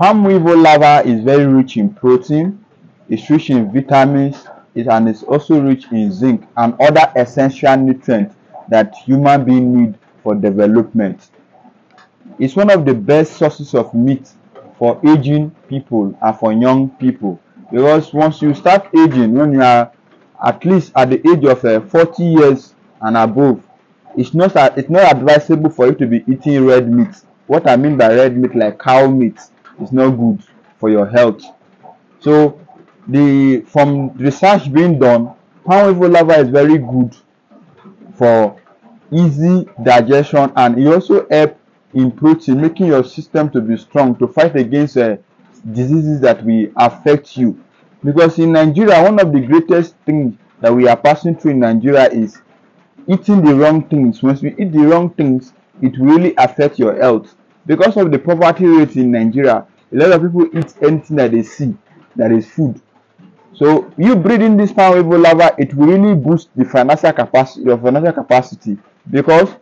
palm weevil larva is very rich in protein, it's rich in vitamins, it, and it's also rich in zinc and other essential nutrients that human being need for development. It's one of the best sources of meat for aging people and for young people. Because once you start aging when you are at least at the age of uh, 40 years and above it's not it's not advisable for you to be eating red meat. What i mean by red meat like cow meat is not good for your health. So the from research being done palm weevil larva is very good for easy digestion and it also help in protein making your system to be strong to fight against uh, diseases that will affect you. Because in nigeria one of the greatest things that we are passing through in nigeria is eating the wrong things. Once we eat the wrong things it really affect your health. Because of the poverty rate in nigeria a lot of people eat anything that they see that is food. So you breeding this palm weevil larva it will really boost the financial capacity your financial capacity. Because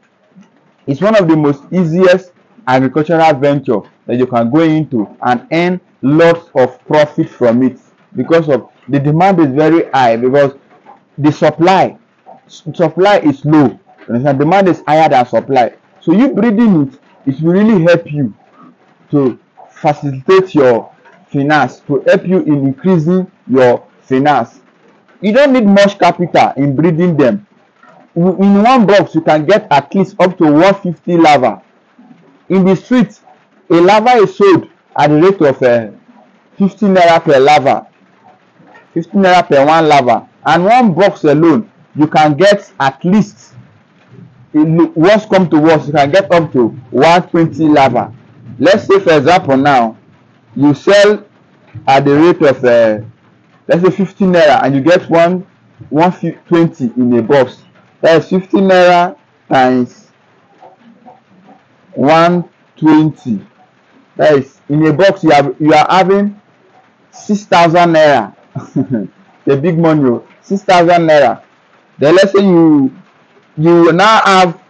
it's one of the most easiest agricultural venture that you can go into and earn lots of profit from it. Because of the demand is very high because the supply supply is low. And demand is higher than supply. So you breeding it it will really help you to facilitate your finance to help you in increasing your finance. You don't need much capital in breeding them. In one box you can get at least up to 150 larva in the street a larva is sold at the rate of uh, 50 naira per larva. 50 naira per one larva. And one box alone you can get at least in worst come to worst you can get up to 120 larva let's say for example now you sell at the rate of uh, let's say 50 naira and you get one 120 in a box. That is 50 naira times 120 that is in a box you have you are having 6000 naira. The big money o 6000 naira. Then let's say you you now have